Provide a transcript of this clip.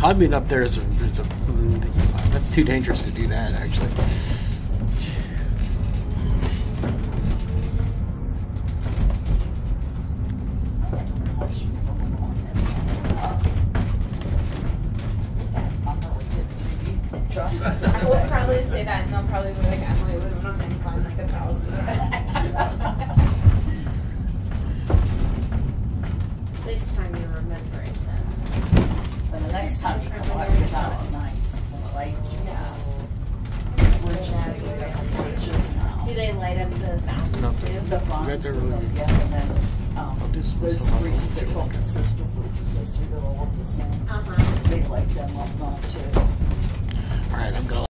Climbing up there is a, is a that's too dangerous to do that. Actually, I will probably say that, and they'll probably be like, Emily would have been climb like a thousand. This time you're remembering them. But the next time you come walking at night, when the lights are down, just. Do they light up the fountain too? The bonds, yeah, and then, um, those three, the sister, the sister, the same. Uh -huh. They light them up, um,